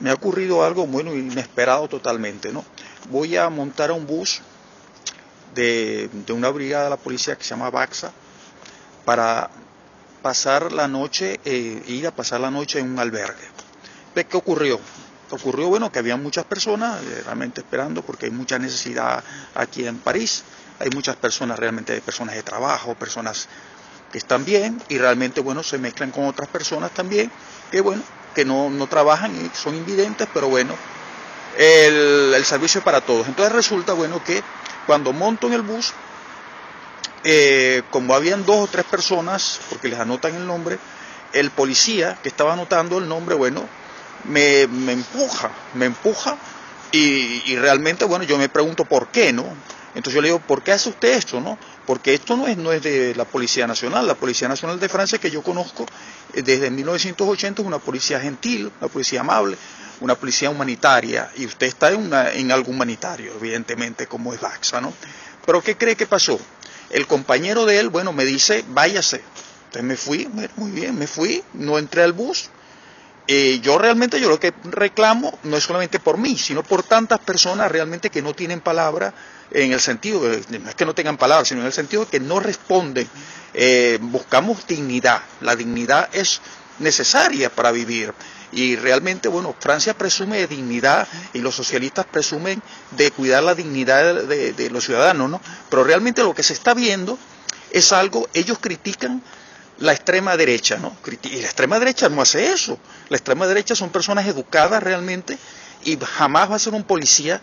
me ha ocurrido algo bueno inesperado totalmente, ¿no? Voy a montar un bus de, una brigada de la policía que se llama Baxa para pasar la noche, eh, ir a pasar la noche en un albergue. ¿Qué ocurrió? Ocurrió, bueno, que había muchas personas eh, realmente esperando porque hay mucha necesidad aquí en París, hay muchas personas realmente, personas de trabajo, personas que están bien y realmente, bueno, se mezclan con otras personas también que, bueno, que no, no trabajan y son invidentes, pero bueno, el, el, servicio es para todos. Entonces resulta, bueno, que cuando monto en el bus, eh, como habían dos o tres personas, porque les anotan el nombre, el policía que estaba anotando el nombre, bueno, me, me empuja, me empuja y, y, realmente, bueno, yo me pregunto por qué, ¿no? Entonces yo le digo, ¿por qué hace usted esto, no? Porque esto no es, no es de la Policía Nacional. La Policía Nacional de Francia que yo conozco eh, desde 1980 es una policía gentil, una policía amable, una policía humanitaria. Y usted está en, una, en algo humanitario, evidentemente, como es Laxa, ¿no? Pero ¿qué cree que pasó? El compañero de él, bueno, me dice, váyase. Entonces me fui, muy bien, me fui, no entré al bus, eh, yo realmente yo lo que reclamo no es solamente por mí, sino por tantas personas realmente que no tienen palabra en el sentido, no es que no tengan palabra, sino en el sentido de que no responden. Eh, buscamos dignidad, la dignidad es necesaria para vivir. Y realmente, bueno, Francia presume de dignidad y los socialistas presumen de cuidar la dignidad de los ciudadanos, ¿no? Pero realmente lo que se está viendo es algo, ellos critican la extrema derecha, ¿no? Y la extrema derecha no hace eso. La extrema derecha son personas educadas realmente y jamás va a ser un policía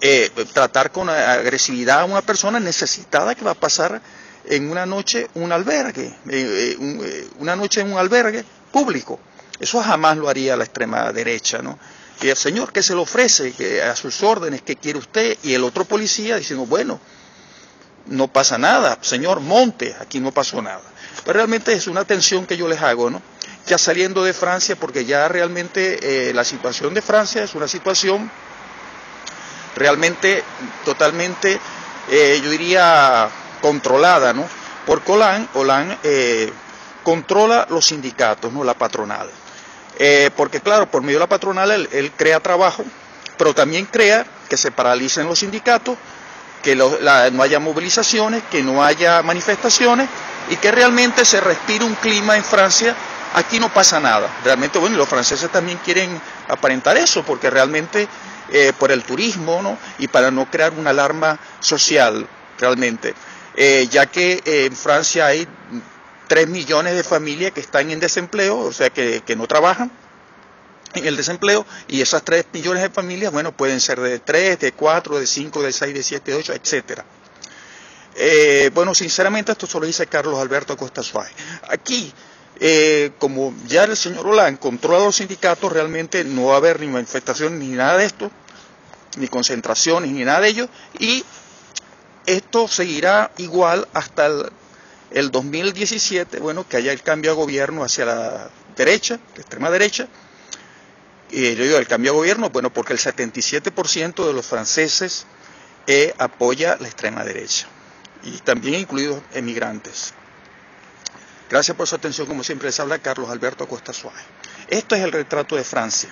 eh, tratar con agresividad a una persona necesitada que va a pasar en una noche un albergue, eh, eh, una noche en un albergue público. Eso jamás lo haría la extrema derecha, ¿no? Y el señor que se le ofrece, que a sus órdenes, ¿qué quiere usted? Y el otro policía diciendo, bueno, no pasa nada, señor, monte, aquí no pasó nada. Pero realmente es una tensión que yo les hago, ¿no? Ya saliendo de Francia, porque ya realmente eh, la situación de Francia es una situación realmente totalmente, eh, yo diría, controlada, ¿no? Por Hollande, Hollande eh, controla los sindicatos, ¿no? La patronal. Porque claro, por medio de la patronal él, crea trabajo, pero también crea que se paralicen los sindicatos, que lo, no haya movilizaciones, que no haya manifestaciones y que realmente se respire un clima en Francia. Aquí no pasa nada. Realmente, bueno, los franceses también quieren aparentar eso, porque realmente eh, por el turismo, ¿no? Y para no crear una alarma social, realmente. Eh, ya que eh, en Francia hay tres millones de familias que están en desempleo, o sea, que, no trabajan el desempleo, y esas tres millones de familias, bueno, pueden ser de tres, de cuatro, de cinco, de seis, de siete, de ocho, etcétera. Eh, bueno, sinceramente esto solo dice Carlos Alberto Costa Suárez. Aquí, eh, como ya el señor Hollande controla los sindicatos, realmente no va a haber ni manifestación ni nada de esto, ni concentraciones ni nada de ello, y esto seguirá igual hasta el, el 2017, bueno, que haya el cambio de gobierno hacia la derecha, la extrema derecha, y yo digo el cambio de gobierno, bueno, porque el 77% de los franceses eh, apoya la extrema derecha y también incluidos emigrantes. Gracias por su atención, como siempre les habla Carlos Alberto Acosta Suárez. Esto es el retrato de Francia,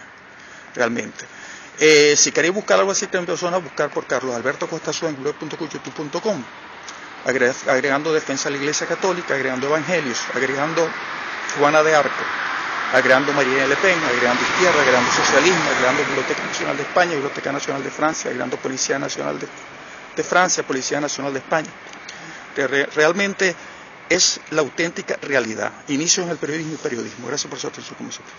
realmente. Eh, si queréis buscar algo así en persona, buscar por Carlos Alberto Acosta Suárez en blog.youtube.com, agregando defensa a la Iglesia Católica, agregando evangelios, agregando Juana de Arco, agregando María Le Pen, agregando izquierda, agregando socialismo, agregando Biblioteca Nacional de España, Biblioteca Nacional de Francia, agregando Policía Nacional de, de Francia, Policía Nacional de España re realmente es la auténtica realidad. Inicio en el periodismo y periodismo. Gracias por su atención, como siempre.